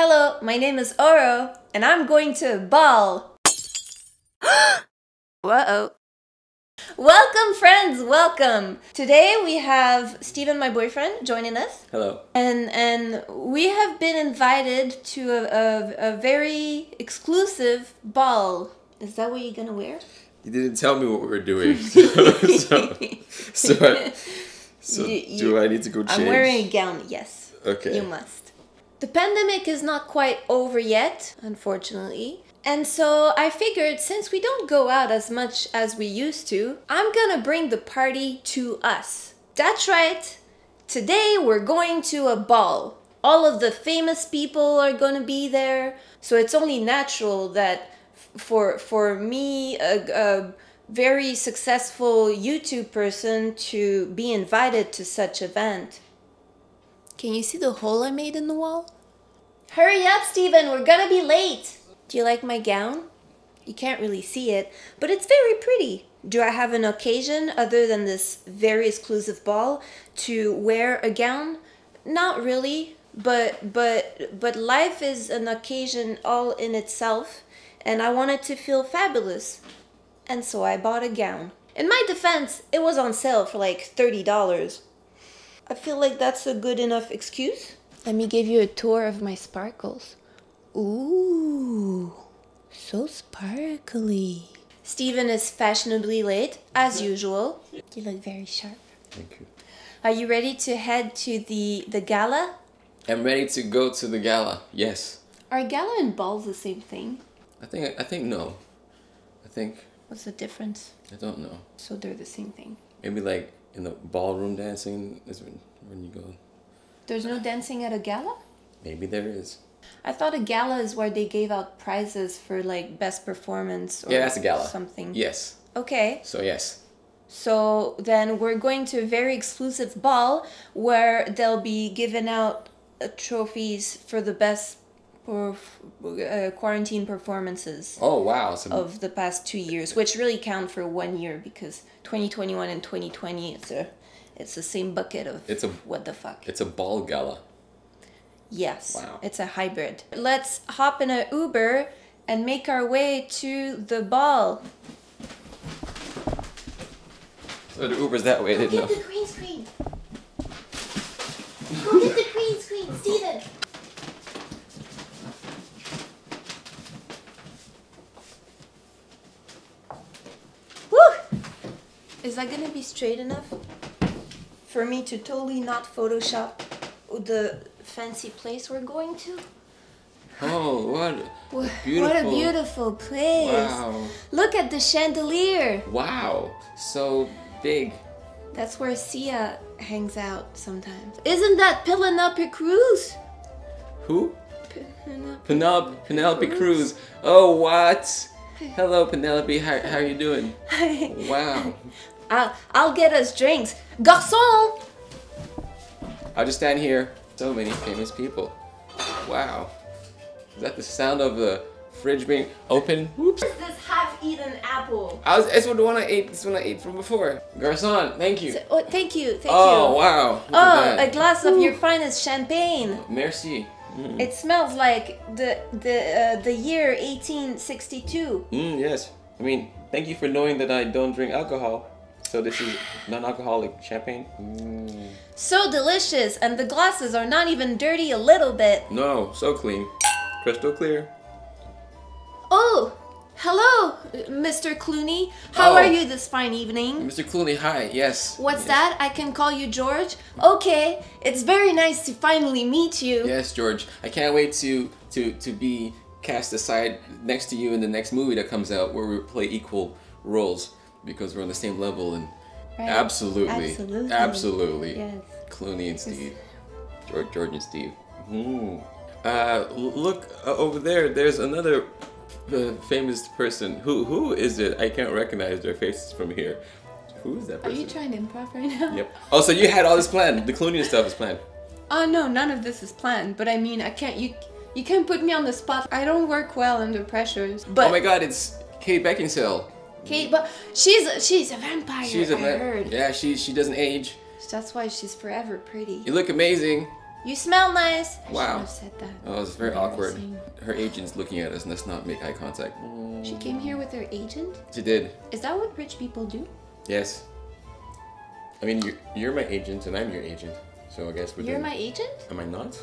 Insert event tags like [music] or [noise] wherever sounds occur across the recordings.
Hello, my name is Oro, and I'm going to a ball. [gasps] Whoa. Welcome, friends, welcome. Today we have Steven, my boyfriend, joining us. Hello. And and we have been invited to a, a, a very exclusive ball. Is that what you're gonna wear? You didn't tell me what we were doing. [laughs] [laughs] so, so, so, I- [laughs] so You- do I need to go change? I'm wearing a gown, yes. Okay. You must. The pandemic is not quite over yet, unfortunately. And so I figured since we don't go out as much as we used to, I'm gonna bring the party to us. That's right. Today we're going to a ball. All of the famous people are gonna be there, so it's only natural that for for me, a, a very successful YouTube person, to be invited to such event. Can you see the hole I made in the wall? Hurry up, Steven, we're gonna be late. Do you like my gown? You can't really see it, but it's very pretty. Do I have an occasion other than this very exclusive ball to wear a gown? Not really, but but but life is an occasion all in itself, and I wanted to feel fabulous. And so I bought a gown. In my defense, it was on sale for like $30. I feel like that's a good enough excuse. Let me give you a tour of my sparkles. Ooh, so sparkly. Steven is fashionably late, as usual. You look very sharp. Thank you. Are you ready to head to the, the gala? I'm ready to go to the gala. Yes. Are gala and balls the same thing? I think I think no. I think What's the difference? I don't know. So they're the same thing. Maybe like in the ballroom dancing is when, when you go. There's no dancing at a gala? Maybe there is. I thought a gala is where they gave out prizes for like best performance or Yeah, that's a gala. something. Yes. Okay. So yes. So then we're going to a very exclusive ball where they'll be giving out uh, trophies for the best uh, quarantine performances Oh wow. Of the past two years, which really count for one year because 2021 and 2020 it's a it's the same bucket of It's a- what the fuck. it's a ball gala. Yes. Wow. It's a hybrid. Let's hop in a Uber and make our way to the ball. So the Uber's that way. I didn't know. the green screen. Go get the green screen, Steven. Woo! Is that gonna be straight enough for me to totally not Photoshop the fancy place we're going to? Oh what? Wha- [laughs] What a Beautiful. beautiful place! Wow. Look at the chandelier. Wow. So big. That's where Sia hangs out sometimes. Isn't that Penelope Cruz? Who? Penelope. Penelope, Penelope Cruz. Cruz. Oh, what? Hello, Penelope. How, how are you doing? [laughs] Hi. Wow. I'll, I'll get us drinks. Garçon! I'll just stand here. So many famous people. Wow. Is that the sound of the fridge being open? Whoops. This half-eaten apple. I was, it's the one I ate. This one I ate from before. Garcon, thank you. Oh, thank you, thank Oh, you. wow. Look Oh, a that. glass of your finest champagne. Merci. Mm. It smells like the the uh, the year 1862. Mm, yes. I mean, thank you for knowing that I don't drink alcohol. So this is non-alcoholic champagne. Mm. So delicious, and the glasses are not even dirty a little bit. No, so clean. Crystal clear. Oh, hello, Mr. Clooney. How Oh. are you this fine evening? Mr. Clooney, hi. Yes. What's Yes. that? I can call you George? Okay, it's very nice to finally meet you. Yes, George. I can't wait to to to be cast aside next to you in the next movie that comes out where we play equal roles because we're on the same level and Right. absolutely, Absolutely. absolutely. Yes. Clooney and Steve, George, George and Steve. Mm. Uh, look uh, over there. There's another uh, famous person. Who who is it? I can't recognize their faces from here. Who is that Are you trying to improv right now? Yep. Oh, so you had all this planned. The Clooney stuff is planned. Oh no, none of this is planned. But I mean, I can't. You you can't put me on the spot. I don't work well under pressures. But oh my God! It's Kate Beckinsale. Kate, but she's she's a vampire. She's a vampire. Yeah, she she doesn't age. That's why she's forever pretty. You look amazing. You smell nice. I Wow. said that. Oh, it's very awkward. Her agent's looking at us and let's not make eye contact. She came here with her agent. She did. Is that what rich people do? Yes. I mean, you're, you're my agent and I'm your agent. So I guess we're You're doing- my agent? Am I not?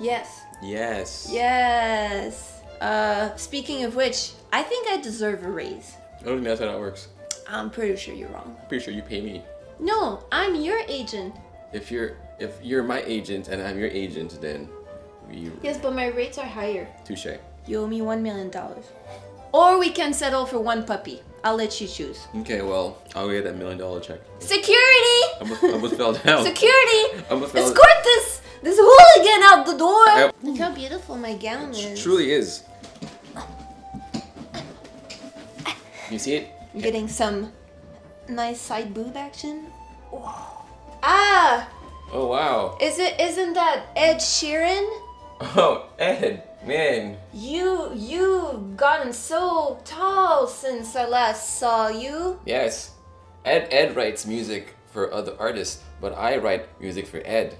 Yes. Yes. Yes. Uh, speaking of which, I think I deserve a raise. I don't think that's how that works. I'm pretty sure you're wrong. Pretty sure you pay me. No, I'm your agent. If you're if you're my agent and I'm your agent, then we Yes, but my rates are higher. touche. You owe me one million dollars. Or we can settle for one puppy. I'll let you choose. Okay, well, I'll get that million dollar check. Security! I almost, I almost fell down. Security! [laughs] I almost fell Escort this this hooligan out the door. Yep. Look how beautiful my gown is. Truly is. You see it? I'm getting some nice side boob action. Ah, Oh wow. is it? Isn't that Ed Sheeran? [laughs] Oh, Ed, man. You you've gotten so tall since I last saw you. Yes. Ed Ed writes music for other artists, but I write music for Ed.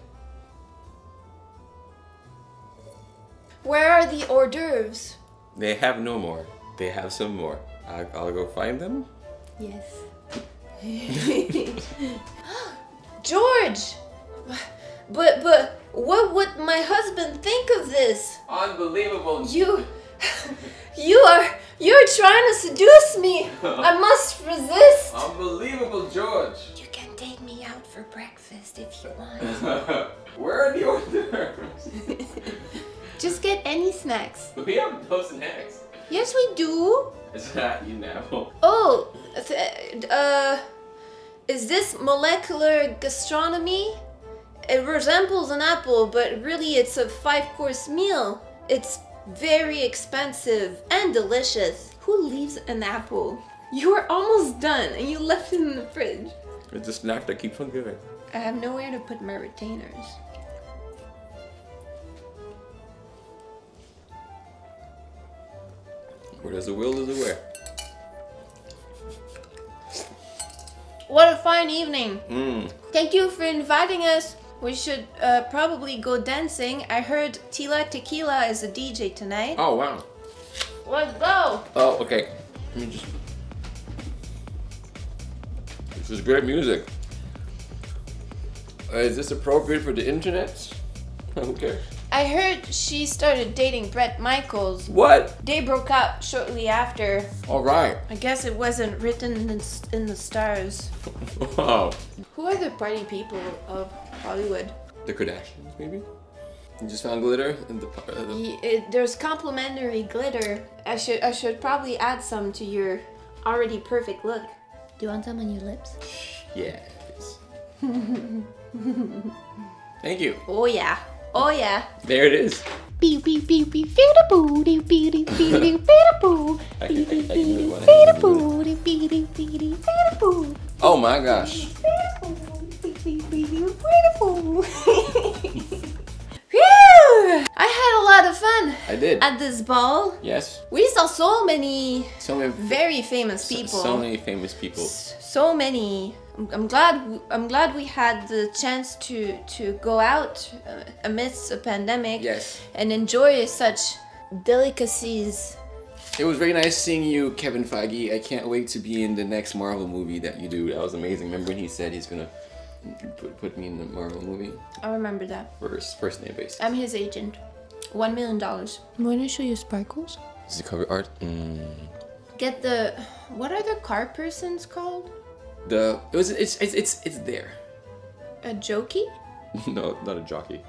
Where are the hors d'oeuvres? They have no more. They have some more. I, I'll go find them. Yes. [laughs] George! But but what would my husband think of this? Unbelievable. You you are you're trying to seduce me. [laughs] I must resist. Unbelievable, George. You can take me out for breakfast if you want. [laughs] Where are the orders? Just get any snacks. we have those snacks. Yes, we do. Is that you now. Oh, th- uh, is this molecular gastronomy? It resembles an apple, but really it's a five course meal. It's very expensive and delicious. Who leaves an apple? You were almost done and you left it in the fridge. It's a snack that keeps on giving. I have nowhere to put my retainers. Where there's a will, there's a way. What a fine evening! Mmm. Thank you for inviting us. We should uh, probably go dancing. I heard Tila Tequila is a DJ tonight. Oh wow. Let's go! Oh, okay. Let me just. This is great music. Uh, is this appropriate for the internet? [laughs] Okay. I heard she started dating Bret Michaels. What? They broke up shortly after. All right. I guess it wasn't written in, in the stars. [laughs] Wow. Who are the party people of Hollywood? The Kardashians, maybe. You just found glitter in the. Uh, the Y- it- there's complimentary glitter. I should I should probably add some to your already perfect look. Do you want some on your lips? yes. [laughs] Thank you. Oh yeah. Oh yeah. There it is. [laughs] Oh my gosh. [laughs] feeda boo dee beady beady feeda boo. Phew! I had a lot of fun I did. at this ball. Yes. We saw so many So many. very famous so- people. So many famous people. so many. I'm, I'm glad. w- I'm glad we had the chance to to go out uh, amidst a pandemic Yes. and enjoy such delicacies. It was very nice seeing you, Kevin Feige. I can't wait to be in the next Marvel movie that you do. That was amazing. Remember when he said he's gonna put, put me in the Marvel movie? I remember that. First, first name basis. I'm his agent. One million dollars. Want to show you sparkles? Is it cover art? Mm. Get the. What are the car persons called? The it was it's it's it's it's there. A jokey? [laughs] no, not a jockey.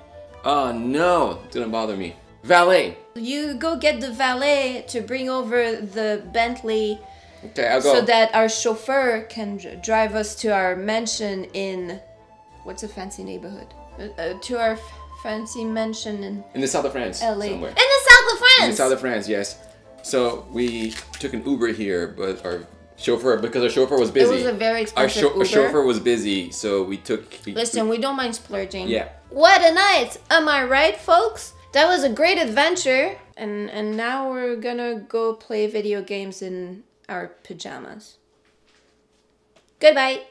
Oh no! Didn't bother me. Valet. You go get the valet to bring over the Bentley Okay, I'll go. so that our chauffeur can drive us to our mansion in what's a fancy neighborhood uh, uh, to our f- fancy mansion in in the south of France, LA somewhere. in the south of France. In the south of France, yes. So we took an Uber here, but our chauffeur because our chauffeur was busy. it was a very our, expensive our Uber. chauffeur was busy, so we took. We, Listen, we don't mind splurging. Yeah. What a night! Am I right, folks? That was a great adventure, and and now we're gonna go play video games in our pajamas. Goodbye.